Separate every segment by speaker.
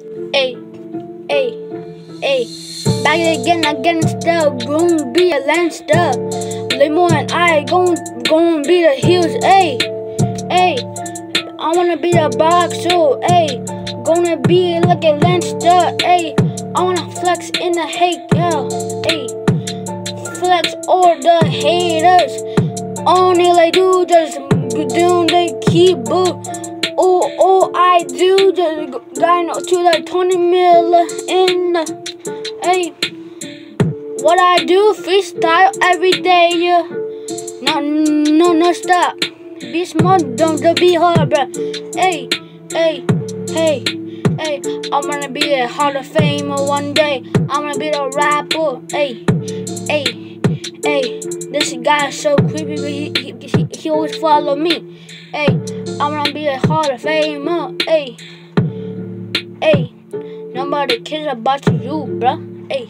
Speaker 1: Hey, hey, hey. Back again, again, still gonna be a Lancer. Limo and I gon' gon' be the heels. Hey, hey. I wanna be the boxer. Hey, gonna be like a Lancer. Hey, I wanna flex in the hate. Yeah, hey. Flex all the haters. Only like do just do they keep boo. I do just grind to the 20 mil in the, hey. What I do freestyle every day. No, no, no stop. Be smart, don't, be hard, bro. Hey, hey, hey, hey. I'm gonna be a Hall of Famer one day. I'm gonna be a rapper. Hey, hey, hey. This guy is so creepy, he, he, he, he always follow me. Hey, I'm gonna be a Hall of Famer. Hey, hey. Nobody cares about you, bro. Hey,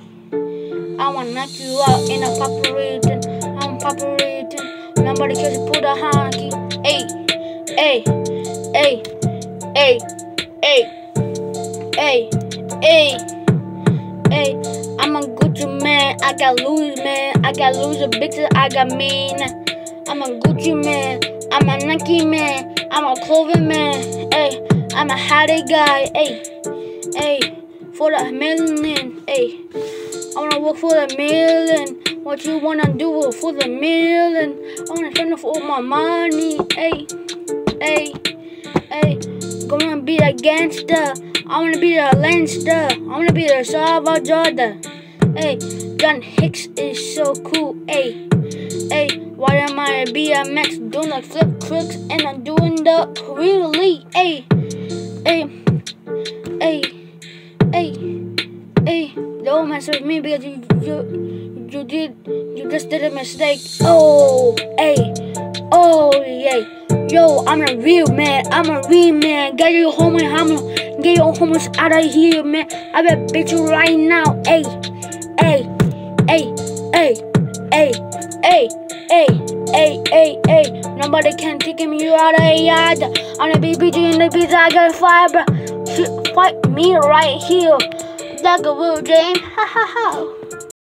Speaker 1: I wanna knock you out in a region. I'm region. Nobody cares put a honky. Hey, hey, hey, hey, hey, hey, hey, hey. I'm a Gucci man. I got lose man. I got loser bitches. I got mean. I'm a Gucci man. I'm a Nike man. I'm a clothing man. Hey, I'm a hottie guy. Hey, hey, for the million. Hey, I wanna work for the million. What you wanna do for the million? I wanna spend off all my money. Hey, hey, hey, gonna be a gangster. I wanna be a Lancer. I wanna be a Salvador. Hey, John Hicks is so cool. Hey, hey. Why am I a BMX doing the flip tricks and I'm doing the really? Hey, hey, hey, hey, hey. Don't mess with me because you, you, you did, you just did a mistake. Oh, hey, oh, yeah. Yo, I'm a real man. I'm a real man. Get your homies, I'm get your homies out of here, man. I bet bitch you right now. Hey, hey, hey, hey, hey, hey. Hey, hey, hey, hey, nobody can take me out of yard. I'm the BBG in the beats, I got fire, bro. Fight me right here. Like a real ha ha ha.